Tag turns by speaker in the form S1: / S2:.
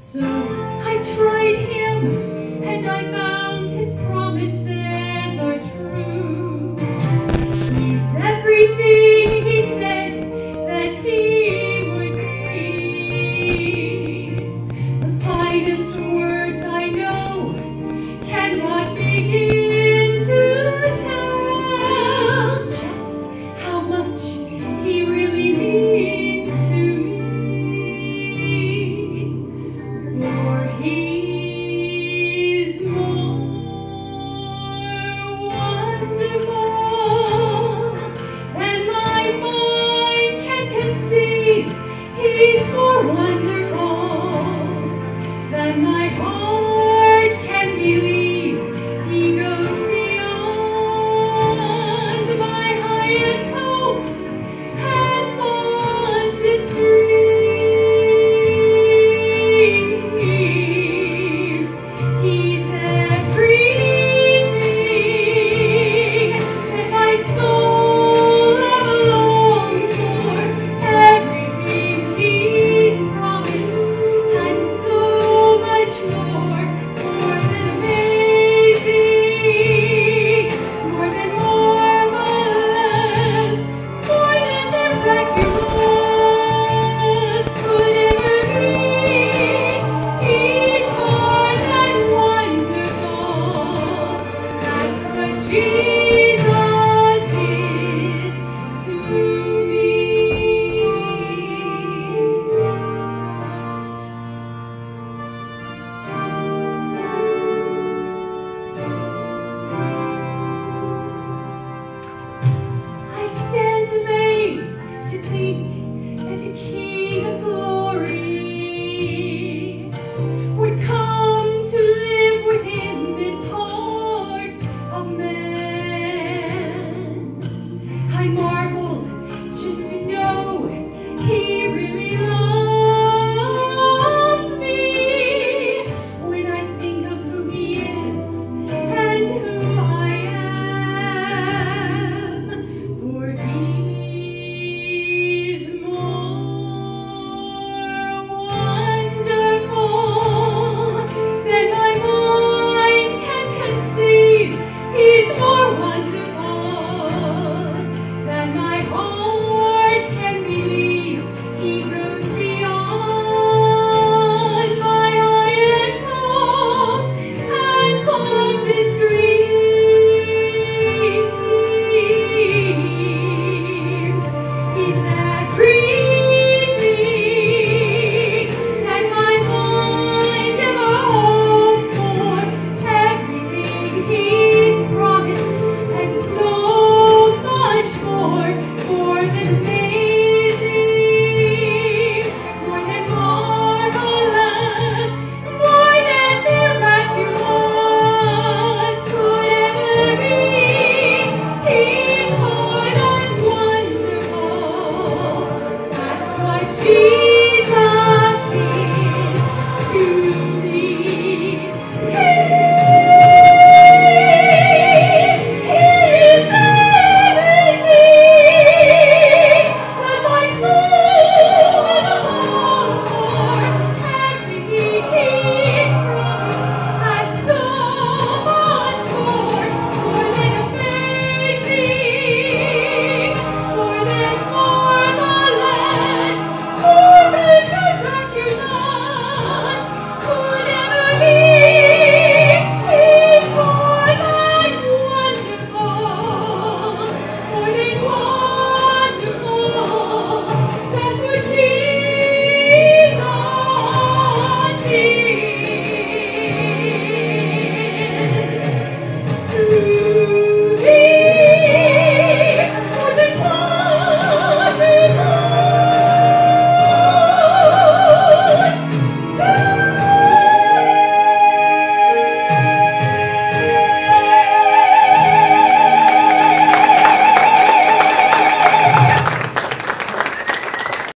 S1: So I tried him and I found